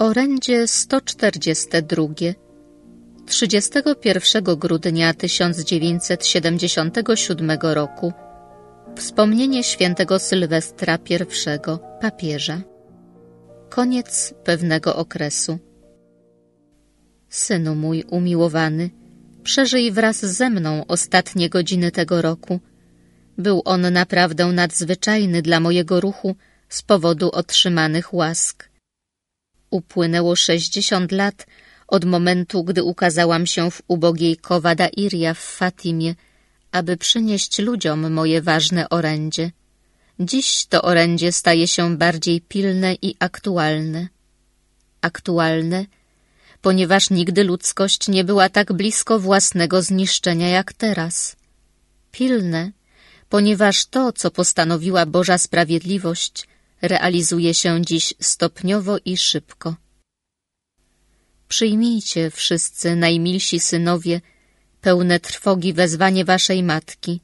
Orędzie 142 31 grudnia 1977 roku Wspomnienie świętego Sylwestra I, papieża. Koniec pewnego okresu. Synu mój umiłowany, przeżyj wraz ze mną ostatnie godziny tego roku. Był on naprawdę nadzwyczajny dla mojego ruchu z powodu otrzymanych łask. Upłynęło sześćdziesiąt lat od momentu, gdy ukazałam się w ubogiej Kowada Iria w Fatimie, aby przynieść ludziom moje ważne orędzie. Dziś to orędzie staje się bardziej pilne i aktualne. Aktualne, ponieważ nigdy ludzkość nie była tak blisko własnego zniszczenia jak teraz. Pilne, ponieważ to, co postanowiła Boża Sprawiedliwość, realizuje się dziś stopniowo i szybko. Przyjmijcie wszyscy najmilsi synowie pełne trwogi wezwanie waszej matki.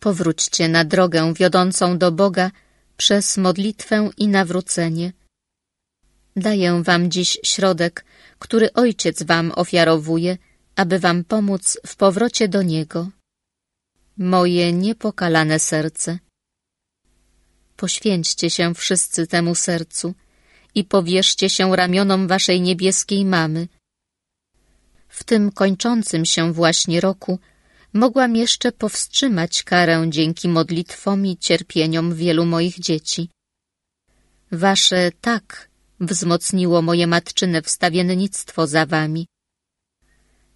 Powróćcie na drogę wiodącą do Boga przez modlitwę i nawrócenie. Daję wam dziś środek, który Ojciec wam ofiarowuje, aby wam pomóc w powrocie do Niego. Moje niepokalane serce. Poświęćcie się wszyscy temu sercu i powierzcie się ramionom waszej niebieskiej mamy. W tym kończącym się właśnie roku mogłam jeszcze powstrzymać karę dzięki modlitwom i cierpieniom wielu moich dzieci. Wasze tak wzmocniło moje matczyne wstawiennictwo za wami.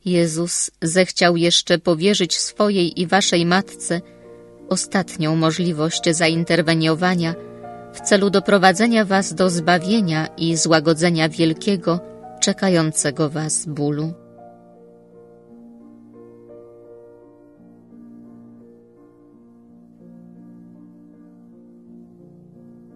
Jezus zechciał jeszcze powierzyć swojej i waszej matce ostatnią możliwość zainterweniowania w celu doprowadzenia was do zbawienia i złagodzenia wielkiego, czekającego was bólu.